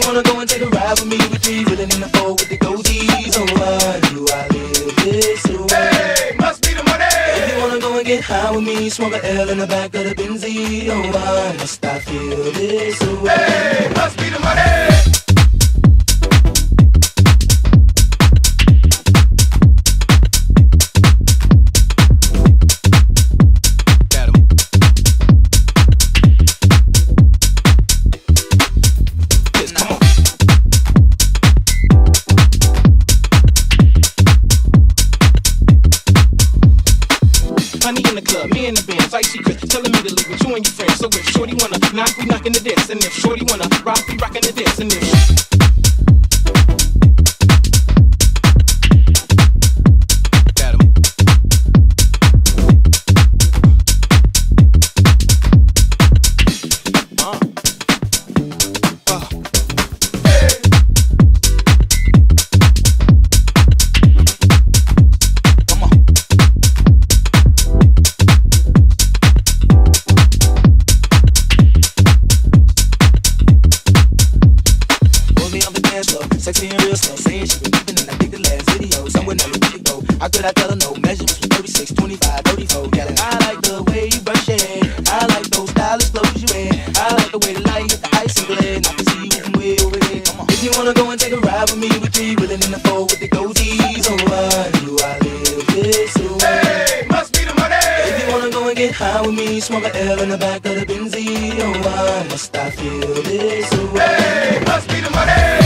If you wanna go and take a ride with me, with three willing in the four with the goatees. Oh, why do I live this way? Hey, must be the money. If you wanna go and get high with me, smoke a L in the back of the Benzie. Oh, why must I feel this way? Hey, must be the money. Bands, icy telling me to leave with you and your friends. So if Shorty wanna knock, we knockin' the dance, and if Shorty wanna rock, we rockin' the dance, and if high with me, smoke a L in the back of the Benzie. Oh, why must I feel this way? Hey, must be the money.